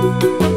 Música